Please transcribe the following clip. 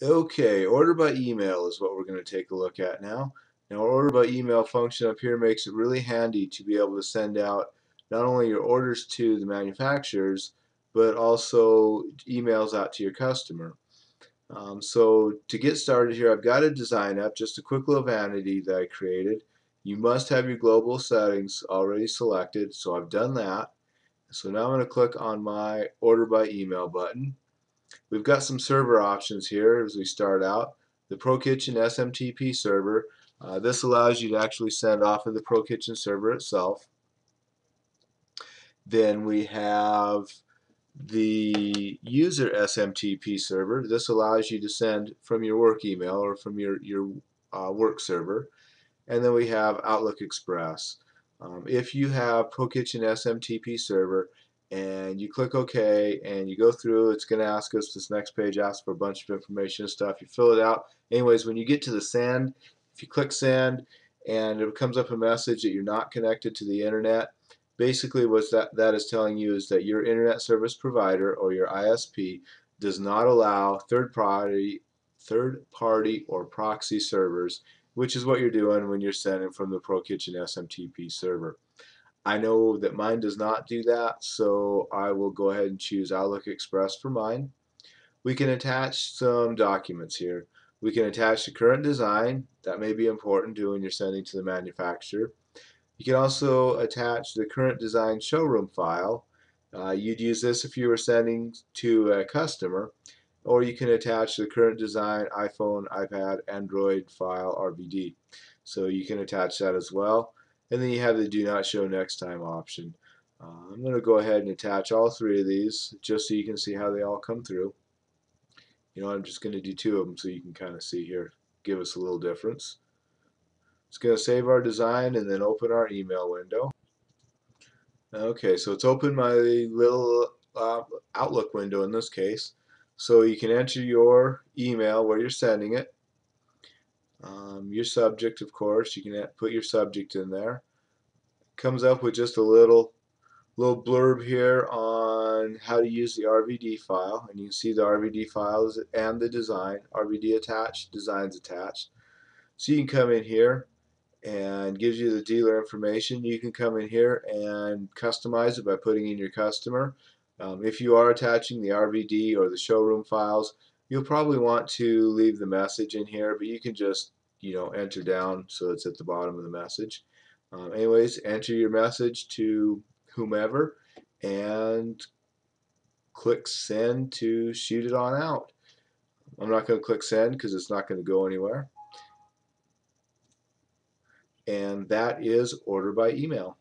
Okay, order by email is what we're going to take a look at now. Now order by email function up here makes it really handy to be able to send out not only your orders to the manufacturers but also emails out to your customer. Um, so to get started here I've got a design up, just a quick little vanity that I created. You must have your global settings already selected so I've done that. So now I'm going to click on my order by email button We've got some server options here as we start out. The ProKitchen SMTP server. Uh, this allows you to actually send off of the ProKitchen server itself. Then we have the user SMTP server. This allows you to send from your work email or from your, your uh, work server. And then we have Outlook Express. Um, if you have ProKitchen SMTP server, and you click OK and you go through it's going to ask us this next page asks for a bunch of information and stuff. You fill it out. Anyways when you get to the send if you click send and it comes up a message that you're not connected to the internet basically what that that is telling you is that your internet service provider or your ISP does not allow third party third party or proxy servers which is what you're doing when you're sending from the ProKitchen SMTP server I know that mine does not do that, so I will go ahead and choose Outlook Express for mine. We can attach some documents here. We can attach the current design. That may be important to when you're sending to the manufacturer. You can also attach the current design showroom file. Uh, you'd use this if you were sending to a customer or you can attach the current design iPhone, iPad, Android file RVD. So you can attach that as well and then you have the do not show next time option. Uh, I'm going to go ahead and attach all three of these just so you can see how they all come through. You know, I'm just going to do two of them so you can kind of see here, give us a little difference. It's going to save our design and then open our email window. Okay, so it's opened my little uh, Outlook window in this case. So you can enter your email where you're sending it um, your subject, of course, you can put your subject in there. Comes up with just a little little blurb here on how to use the RVD file and you can see the RVD files and the design RVD attached designs attached. So you can come in here and gives you the dealer information. You can come in here and customize it by putting in your customer. Um, if you are attaching the RVD or the showroom files You'll probably want to leave the message in here, but you can just you know enter down so it's at the bottom of the message. Um, anyways, enter your message to whomever and click send to shoot it on out. I'm not going to click send because it's not going to go anywhere. And that is order by email.